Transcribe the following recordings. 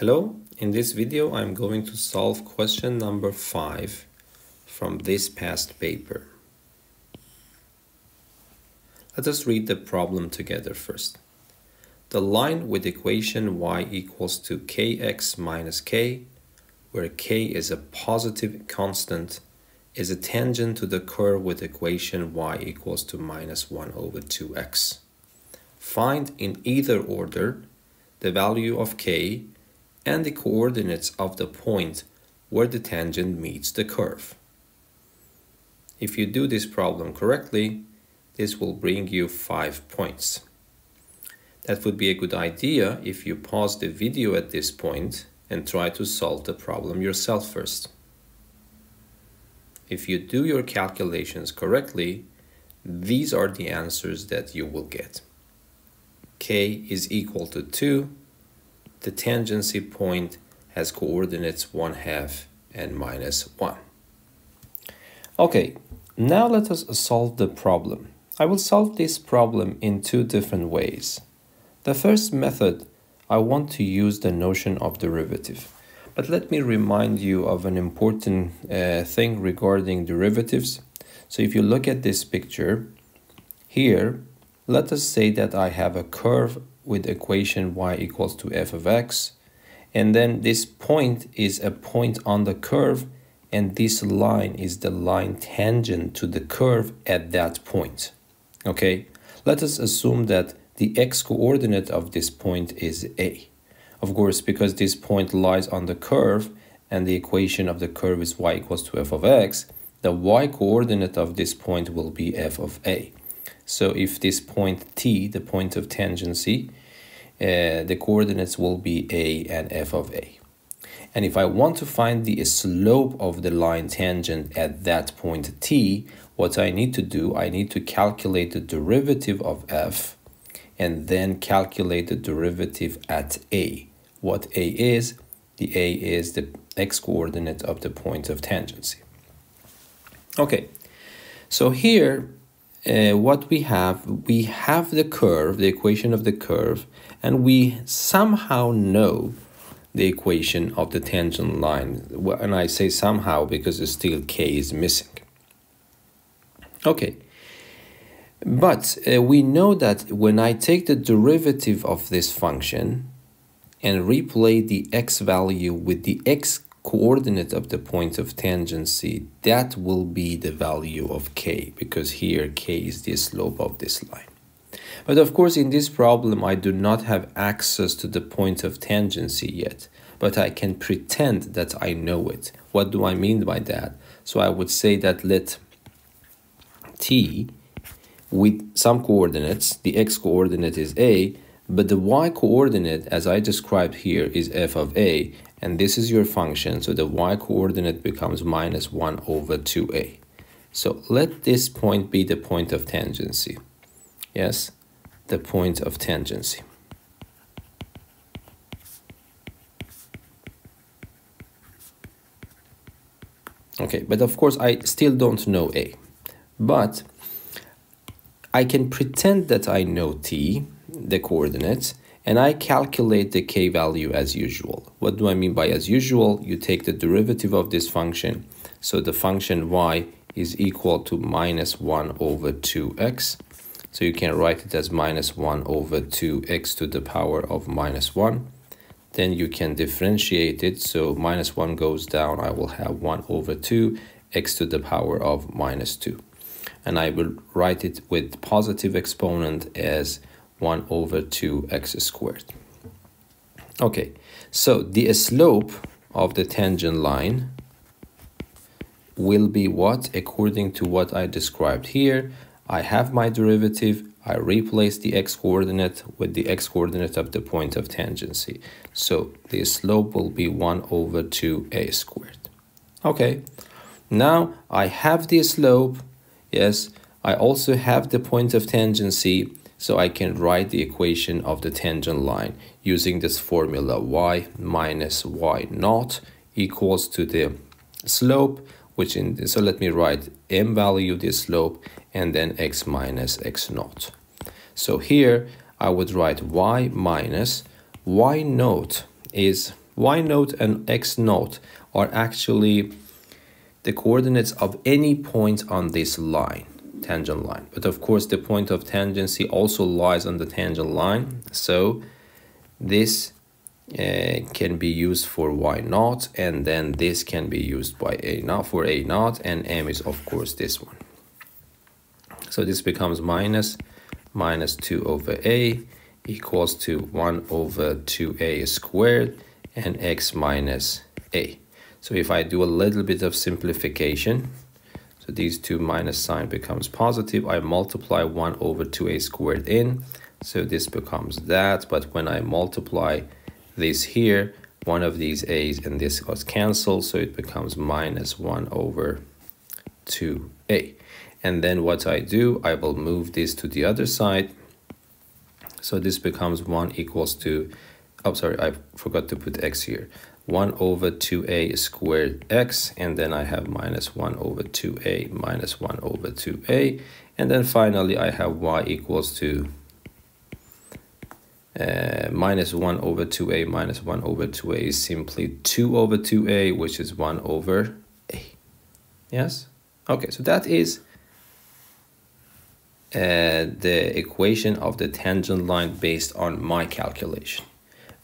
Hello, in this video I'm going to solve question number 5 from this past paper. Let us read the problem together first. The line with equation y equals to kx minus k, where k is a positive constant, is a tangent to the curve with equation y equals to minus 1 over 2x. Find in either order the value of k and the coordinates of the point where the tangent meets the curve. If you do this problem correctly, this will bring you 5 points. That would be a good idea if you pause the video at this point and try to solve the problem yourself first. If you do your calculations correctly, these are the answers that you will get. k is equal to 2 the tangency point has coordinates 1 half and minus 1. Okay, now let us solve the problem. I will solve this problem in two different ways. The first method, I want to use the notion of derivative. But let me remind you of an important uh, thing regarding derivatives. So if you look at this picture, here, let us say that I have a curve with equation y equals to f of x. And then this point is a point on the curve and this line is the line tangent to the curve at that point. Okay, let us assume that the x coordinate of this point is a. Of course, because this point lies on the curve and the equation of the curve is y equals to f of x, the y coordinate of this point will be f of a. So if this point t, the point of tangency, uh, the coordinates will be a and f of a. And if I want to find the slope of the line tangent at that point t, what I need to do, I need to calculate the derivative of f and then calculate the derivative at a. What a is? The a is the x coordinate of the point of tangency. Okay, so here uh, what we have, we have the curve, the equation of the curve, and we somehow know the equation of the tangent line. And I say somehow because still k is missing. Okay. But uh, we know that when I take the derivative of this function and replay the x value with the x coordinate of the point of tangency, that will be the value of k, because here k is the slope of this line. But of course, in this problem, I do not have access to the point of tangency yet, but I can pretend that I know it. What do I mean by that? So I would say that let t with some coordinates, the x coordinate is a, but the y coordinate, as I described here, is f of a, and this is your function, so the y coordinate becomes minus 1 over 2a. So let this point be the point of tangency. Yes, the point of tangency. Okay, but of course I still don't know a. But I can pretend that I know t, the coordinates, and I calculate the k value as usual. What do I mean by as usual? You take the derivative of this function. So the function y is equal to minus 1 over 2x. So you can write it as minus 1 over 2x to the power of minus 1. Then you can differentiate it. So minus 1 goes down. I will have 1 over 2 x to the power of minus 2. And I will write it with positive exponent as 1 over 2x squared. Okay, so the slope of the tangent line will be what? According to what I described here, I have my derivative, I replace the x-coordinate with the x-coordinate of the point of tangency. So the slope will be 1 over 2a squared. Okay, now I have the slope, yes, I also have the point of tangency, so I can write the equation of the tangent line using this formula y minus y naught equals to the slope, which in so let me write m value the slope and then x minus x naught. So here I would write y minus y naught is y naught and x naught are actually the coordinates of any point on this line, tangent line. But of course, the point of tangency also lies on the tangent line. So this uh, can be used for y naught, and then this can be used by a naught for a naught, and m is of course this one. So this becomes minus minus 2 over a equals to 1 over 2a squared and x minus a. So if I do a little bit of simplification, so these two minus sign becomes positive, I multiply 1 over 2a squared in, so this becomes that, but when I multiply this here, one of these a's and this was cancelled, so it becomes minus 1 over 2a. And then what I do, I will move this to the other side. So this becomes 1 equals to, oh sorry, I forgot to put x here. 1 over 2a squared x, and then I have minus 1 over 2a minus 1 over 2a. And then finally I have y equals to uh, minus 1 over 2a minus 1 over 2a is simply 2 over 2a, which is 1 over a. Yes? Okay, so that is uh, the equation of the tangent line based on my calculation.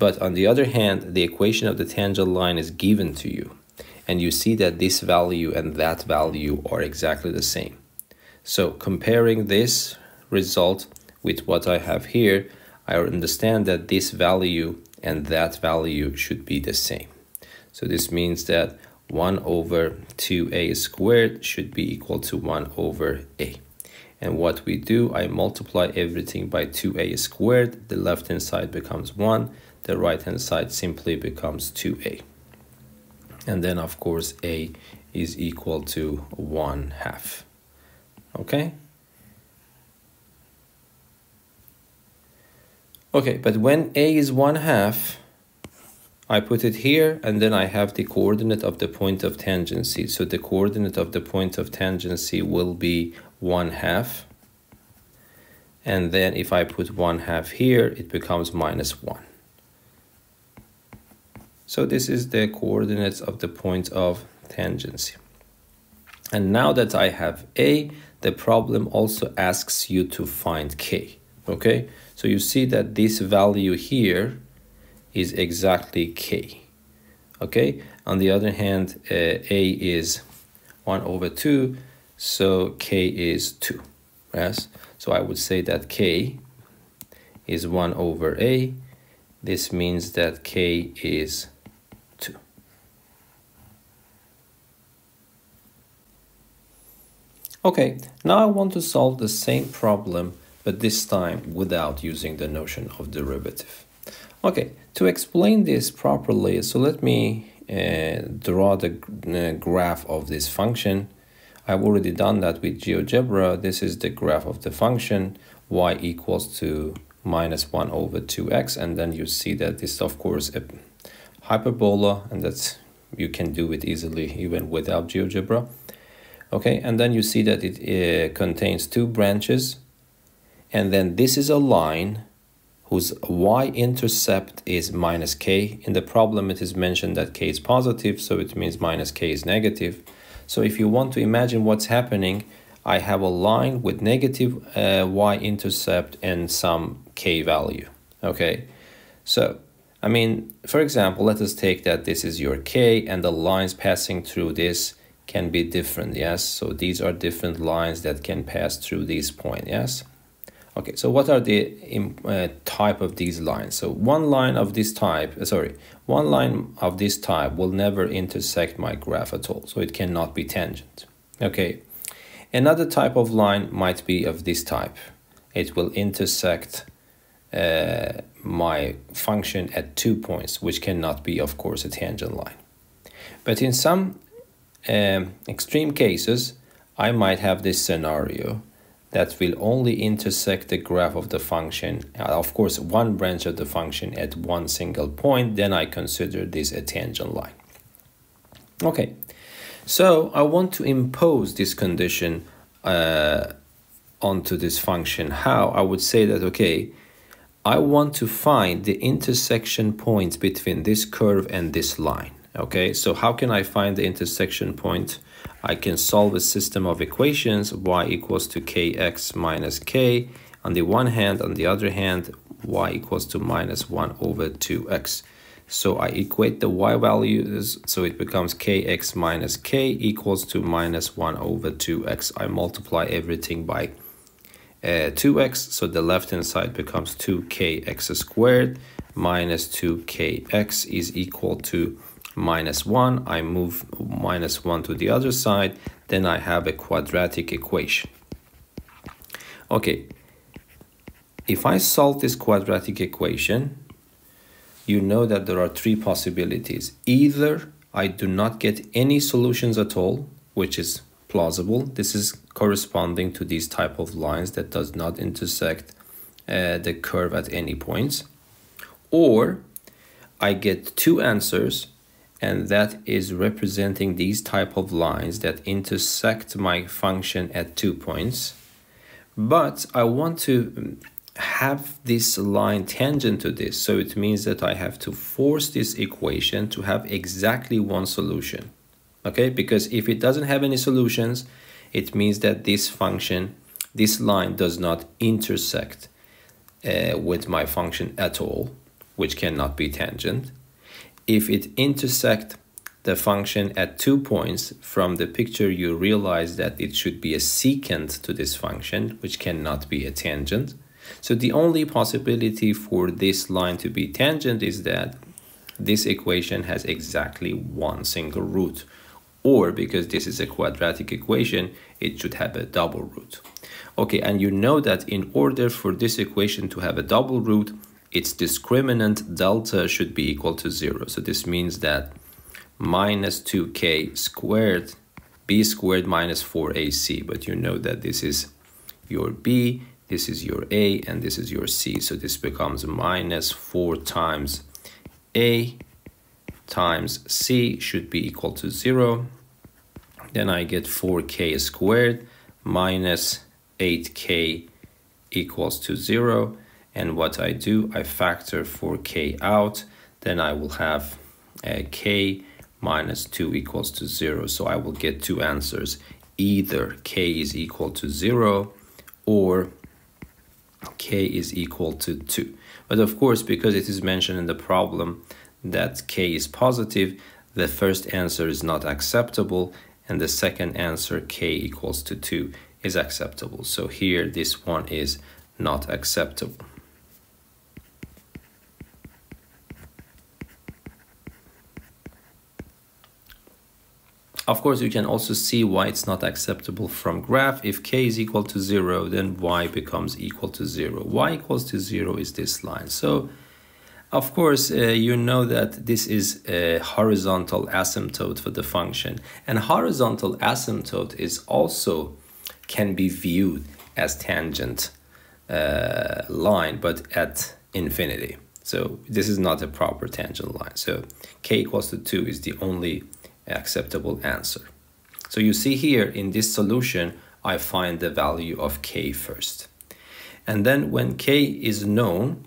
But on the other hand, the equation of the tangent line is given to you. And you see that this value and that value are exactly the same. So comparing this result with what I have here, I understand that this value and that value should be the same. So this means that 1 over 2a squared should be equal to 1 over a. And what we do, I multiply everything by 2a squared. The left hand side becomes 1. The right hand side simply becomes 2a. And then, of course, a is equal to 1 half. Okay? Okay, but when a is 1 half, I put it here and then I have the coordinate of the point of tangency. So the coordinate of the point of tangency will be 1 half. And then if I put 1 half here, it becomes minus 1. So this is the coordinates of the point of tangency. And now that I have A, the problem also asks you to find K. Okay, so you see that this value here is exactly k. Okay, on the other hand, uh, a is 1 over 2, so k is 2. Yes, so I would say that k is 1 over a. This means that k is 2. Okay, now I want to solve the same problem, but this time without using the notion of derivative. Okay, to explain this properly, so let me uh, draw the uh, graph of this function. I've already done that with GeoGebra. This is the graph of the function y equals to minus 1 over 2x and then you see that this of course a hyperbola and that's you can do it easily even without GeoGebra. Okay, and then you see that it uh, contains two branches and then this is a line whose y-intercept is minus k. In the problem, it is mentioned that k is positive, so it means minus k is negative. So if you want to imagine what's happening, I have a line with negative uh, y-intercept and some k value, okay? So, I mean, for example, let us take that this is your k and the lines passing through this can be different, yes? So these are different lines that can pass through this point, yes? Okay, so what are the uh, type of these lines? So one line of this type, uh, sorry, one line of this type will never intersect my graph at all, so it cannot be tangent. Okay, another type of line might be of this type. It will intersect uh, my function at two points, which cannot be, of course, a tangent line. But in some um, extreme cases, I might have this scenario that will only intersect the graph of the function, uh, of course, one branch of the function at one single point, then I consider this a tangent line. Okay, so I want to impose this condition uh, onto this function. How? I would say that, okay, I want to find the intersection points between this curve and this line. Okay, so how can I find the intersection point? I can solve a system of equations y equals to kx minus k on the one hand, on the other hand, y equals to minus 1 over 2x. So I equate the y values, so it becomes kx minus k equals to minus 1 over 2x. I multiply everything by uh, 2x, so the left-hand side becomes 2kx squared minus 2kx is equal to minus 1. I move minus 1 to the other side, then I have a quadratic equation. Okay, if I solve this quadratic equation, you know that there are three possibilities. Either I do not get any solutions at all, which is plausible. This is corresponding to these type of lines that does not intersect uh, the curve at any points. Or I get two answers and that is representing these type of lines that intersect my function at two points. But I want to have this line tangent to this. So it means that I have to force this equation to have exactly one solution. Okay, because if it doesn't have any solutions, it means that this function, this line does not intersect uh, with my function at all, which cannot be tangent. If it intersect the function at two points from the picture, you realize that it should be a secant to this function, which cannot be a tangent. So the only possibility for this line to be tangent is that this equation has exactly one single root. Or because this is a quadratic equation, it should have a double root. Okay, and you know that in order for this equation to have a double root, its discriminant delta should be equal to zero. So this means that minus 2k squared, b squared minus 4ac, but you know that this is your b this is your A and this is your C. So this becomes minus 4 times A times C should be equal to 0. Then I get 4k squared minus 8k equals to 0. And what I do, I factor 4k out. Then I will have uh, k 2 equals to 0. So I will get two answers. Either k is equal to 0 or k is equal to 2. But of course, because it is mentioned in the problem that k is positive, the first answer is not acceptable and the second answer k equals to 2 is acceptable. So here this one is not acceptable. Of course, you can also see why it's not acceptable from graph. If k is equal to 0, then y becomes equal to 0. y equals to 0 is this line. So, of course, uh, you know that this is a horizontal asymptote for the function. And horizontal asymptote is also can be viewed as tangent uh, line, but at infinity. So this is not a proper tangent line. So k equals to 2 is the only acceptable answer. So you see here in this solution, I find the value of k first. And then when k is known,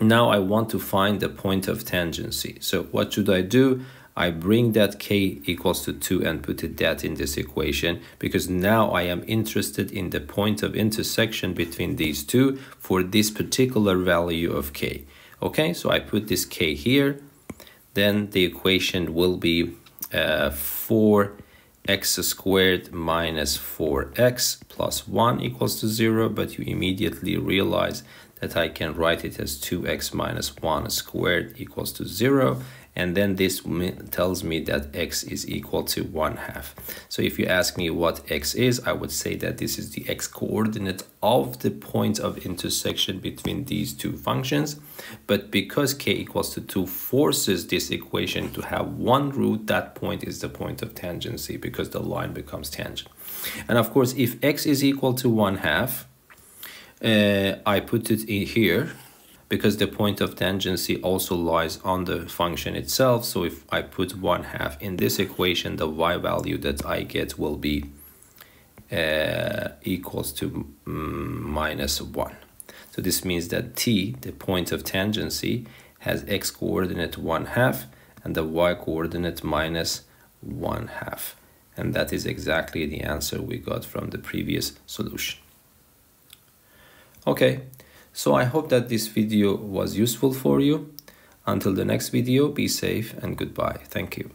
now I want to find the point of tangency. So what should I do? I bring that k equals to 2 and put it that in this equation because now I am interested in the point of intersection between these two for this particular value of k. Okay, so I put this k here, then the equation will be uh, 4x squared minus 4x plus 1 equals to 0, but you immediately realize that I can write it as 2x minus 1 squared equals to 0 and then this tells me that x is equal to 1 half. So if you ask me what x is, I would say that this is the x coordinate of the point of intersection between these two functions. But because k equals to 2 forces this equation to have one root, that point is the point of tangency because the line becomes tangent. And of course, if x is equal to 1 half, uh, I put it in here because the point of tangency also lies on the function itself. So if I put 1 half in this equation, the y value that I get will be uh, equals to mm, minus 1. So this means that t, the point of tangency, has x coordinate 1 half and the y coordinate minus 1 half. And that is exactly the answer we got from the previous solution. Okay, so I hope that this video was useful for you. Until the next video, be safe and goodbye. Thank you.